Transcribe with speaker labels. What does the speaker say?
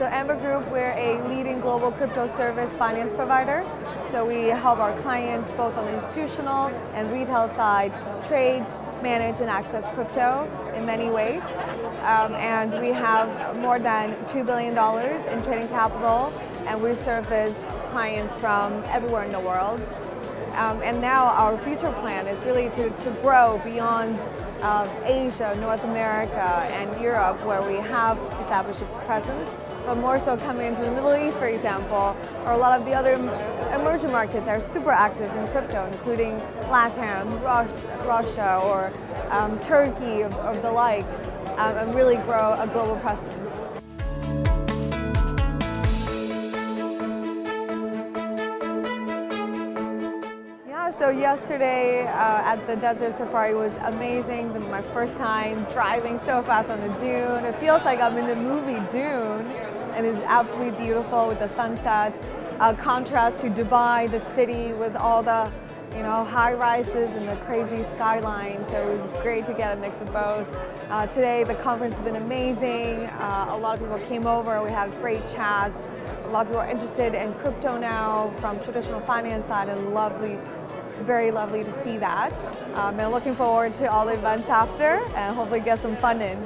Speaker 1: So Amber Group, we're a leading global crypto service finance provider. So we help our clients both on the institutional and retail side trade, manage and access crypto in many ways. Um, and we have more than $2 billion in trading capital and we service clients from everywhere in the world. Um, and now our future plan is really to, to grow beyond uh, Asia, North America, and Europe, where we have established a presence but more so coming into the Middle East, for example, or a lot of the other emerging markets are super active in crypto, including LATAM, Russia, or um, Turkey, of, the likes, um, and really grow a global presence. So yesterday uh, at the Desert Safari was amazing. My first time driving so fast on the dune. It feels like I'm in the movie Dune and it's absolutely beautiful with the sunset. Uh, contrast to Dubai, the city with all the you know, high rises and the crazy skyline. So it was great to get a mix of both. Uh, today the conference has been amazing. Uh, a lot of people came over. We had great chats. A lot of people are interested in crypto now from traditional finance side and lovely very lovely to see that. Um, and looking forward to all the events after and hopefully get some fun in.